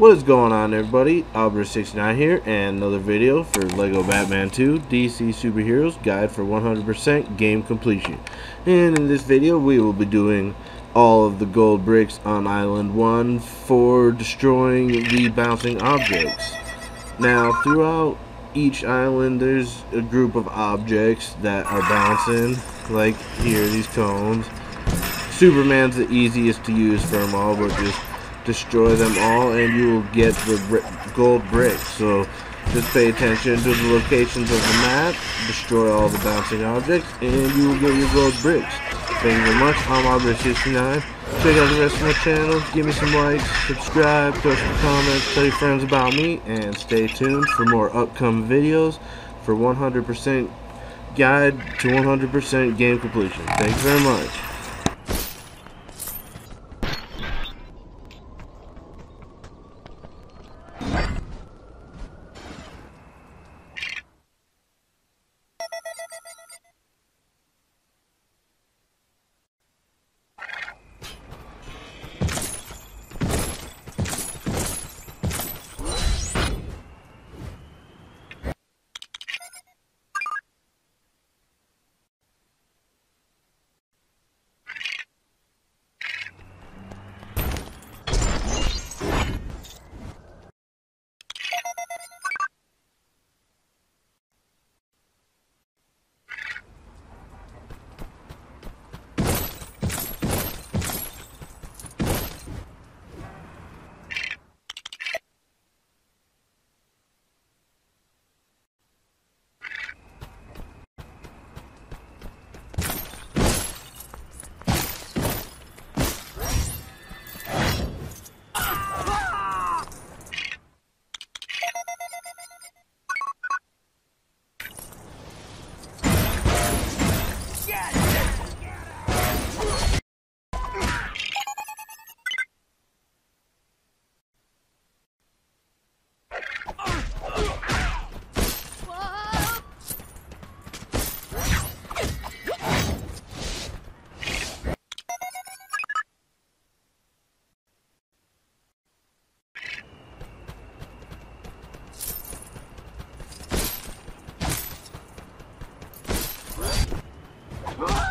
What is going on everybody? Albert69 here and another video for LEGO Batman 2 DC Superheroes Guide for 100% Game Completion. And in this video we will be doing all of the gold bricks on Island 1 for destroying the bouncing objects. Now throughout each island there's a group of objects that are bouncing like here these cones. Superman's the easiest to use for them all but just destroy them all and you will get the gold bricks. So just pay attention to the locations of the map, destroy all the bouncing objects, and you will get your gold bricks. Thank you very much. I'm Albert69. Check out the rest of my channel. Give me some likes, subscribe, throw some comments, tell your friends about me, and stay tuned for more upcoming videos for 100% guide to 100% game completion. Thanks very much. Ah!